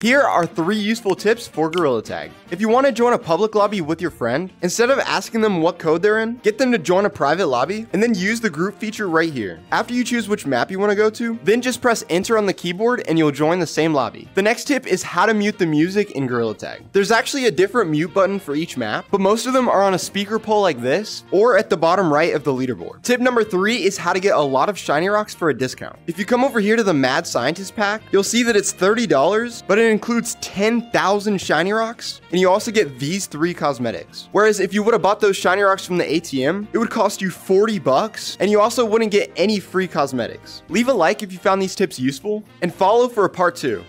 Here are three useful tips for Gorilla Tag. If you want to join a public lobby with your friend, instead of asking them what code they're in, get them to join a private lobby and then use the group feature right here. After you choose which map you want to go to, then just press enter on the keyboard and you'll join the same lobby. The next tip is how to mute the music in Gorilla Tag. There's actually a different mute button for each map, but most of them are on a speaker pole like this or at the bottom right of the leaderboard. Tip number three is how to get a lot of shiny rocks for a discount. If you come over here to the Mad Scientist pack, you'll see that it's $30, but it includes 10,000 shiny rocks, and you also get these three cosmetics. Whereas if you would have bought those shiny rocks from the ATM, it would cost you 40 bucks, and you also wouldn't get any free cosmetics. Leave a like if you found these tips useful, and follow for a part two.